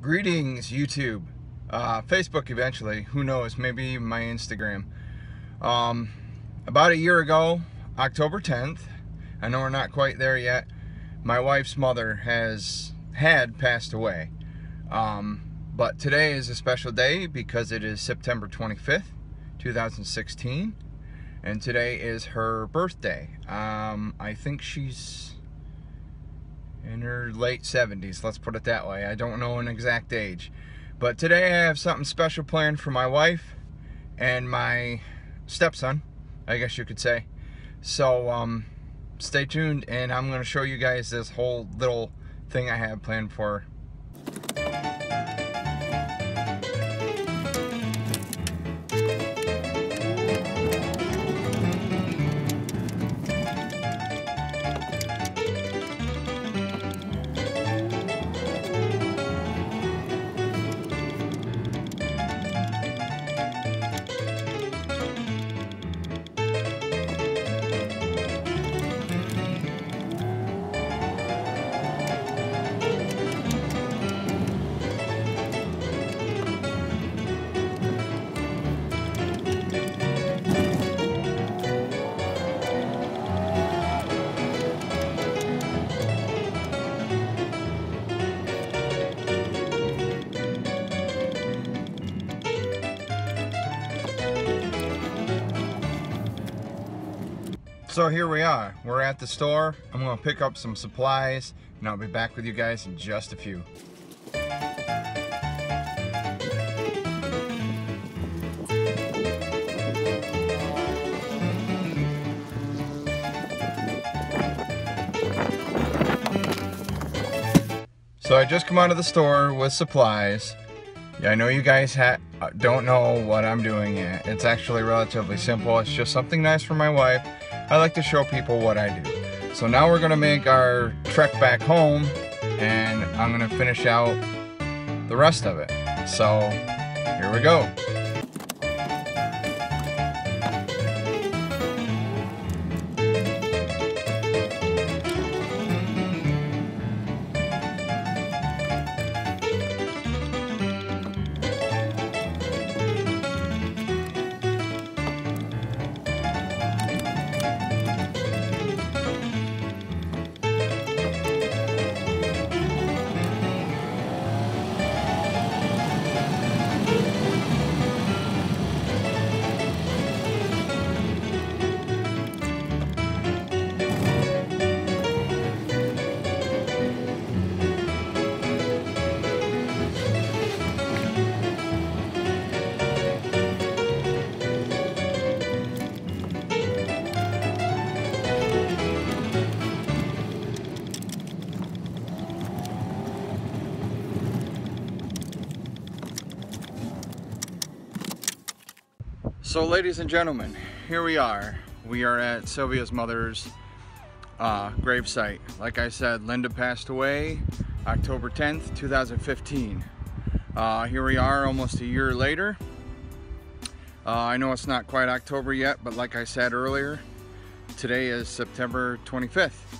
Greetings, YouTube. Uh, Facebook eventually. Who knows? Maybe my Instagram. Um, about a year ago, October 10th, I know we're not quite there yet, my wife's mother has had passed away. Um, but today is a special day because it is September 25th, 2016. And today is her birthday. Um, I think she's in her late 70s, let's put it that way. I don't know an exact age. But today I have something special planned for my wife and my stepson, I guess you could say. So um, stay tuned and I'm going to show you guys this whole little thing I have planned for So here we are. We're at the store. I'm to pick up some supplies and I'll be back with you guys in just a few. So I just come out of the store with supplies. Yeah, I know you guys ha uh, don't know what I'm doing yet. It's actually relatively simple. It's just something nice for my wife I like to show people what I do. So now we're gonna make our trek back home and I'm gonna finish out the rest of it. So here we go. So ladies and gentlemen, here we are. We are at Sylvia's mother's uh, gravesite. Like I said, Lynda passed away October 10th, 2015. Uh, here we are almost a year later. Uh, I know it's not quite October yet, but like I said earlier, today is September 25th.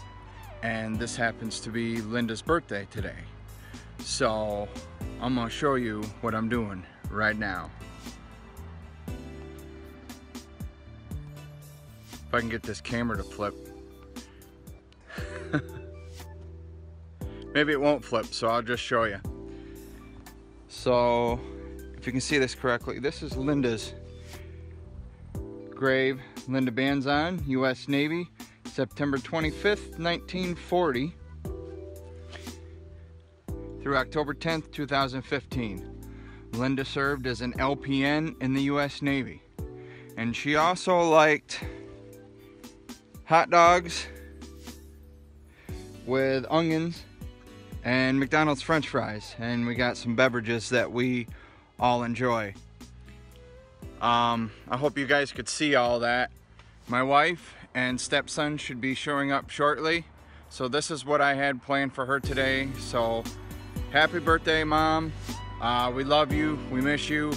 And this happens to be Lynda's birthday today. So I'm gonna show you what I'm doing right now. If I can get this camera to flip. Maybe it won't flip, so I'll just show you. So, if you can see this correctly, this is Lynda's grave. Lynda Banzon, U.S. Navy, September 25th, 1940 through October 10th, 2015. Lynda served as an LPN in the U.S. Navy. And she also liked hot dogs with onions and McDonald's french fries. And we got some beverages that we all enjoy. Um, I hope you guys could see all that. My wife and stepson should be showing up shortly. So this is what I had planned for her today. So happy birthday mom. Uh, we love you. We miss you.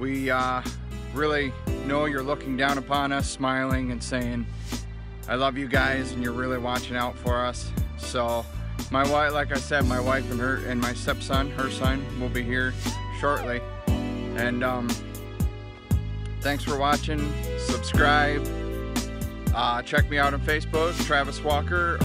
We uh, really know you're looking down upon us, smiling and saying, I love you guys and you're really watching out for us. So my wife, like I said, my wife and her and my stepson, her son, will be here shortly. And um, thanks for watching. Subscribe. Uh, check me out on Facebook, Travis Walker.